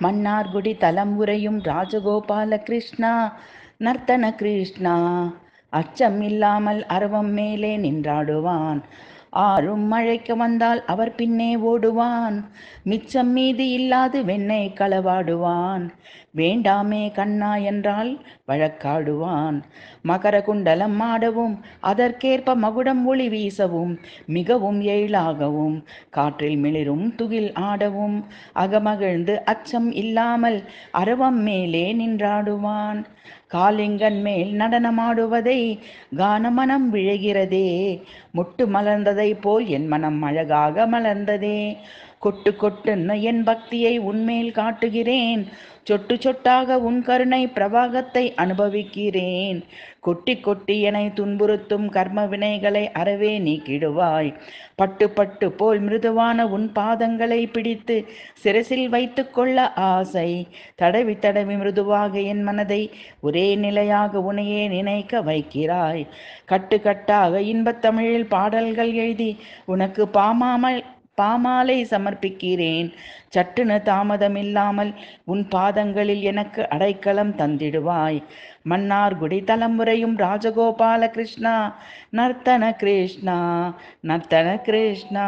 மன்னார்குடி தலம் உரையும் ராஜகோபால கிருஷ்ணா நர்த்தன கிருஷ்ணா. அச்சம் இல்லாமல் அரவம் மேலே நின்றாடுவான். ஆறும் மழைக்கு வந்தால் அவர் பின்னே ஓடுவான். மிச்சம் மீது இல்லாது வெண்ணை களவாடுவான். வேண்டாமே கண்ணா என்றால் வழக்காடுவான். மகர குண்டலம் ஆடவும் அதற்கேற்ப மகுடம் ஒளி வீசவும் மிகவும் எழிலாகவும் காற்றில் மிளிரும் துகில் ஆடவும் அகமகிழ்ந்து அச்சம் இல்லாமல் அரவம் மேலே நின்றாடுவான். காலிங்கன் மேல் நடனமாடுவதை கானமனம் விழுகிறதே. முட்டு மலர்ந்ததை போல் என் மனம் அழகாக மலர்ந்ததே. கொட்டு கொட்டுன்னு என் பக்தியை உன்மேல் காட்டுகிறேன். சொட்டு சொட்டாக உன் கருணை பிரவாகத்தை அனுபவிக்கிறேன். கொட்டி கொட்டி என துன்புறுத்தும் கர்ம வினைகளை அறவே நீக்கிடுவாய். பட்டு பட்டு போல் மிருதுவான உன் பாதங்களை பிடித்து சிரசில் வைத்து கொள்ள ஆசை. தடவி தடவி மிருதுவாக என் மனதை ஒரே நிலையாக உனையே நினைக்க வைக்கிறாய். கட்டு கட்டாக இன்பத்தமிழில் பாடல்கள் எழுதி உனக்கு பாமாமல் பாமாலை சமர்ப்பிக்கிறேன். சட்டுன தாமதமில்லாமல் உன் பாதங்களில் எனக்கு அடைக்கலம் தந்திடுவாய். மன்னார்குடி தலைமுறையும் ராஜகோபால கிருஷ்ணா நர்த்தன கிருஷ்ணா நர்த்தன கிருஷ்ணா.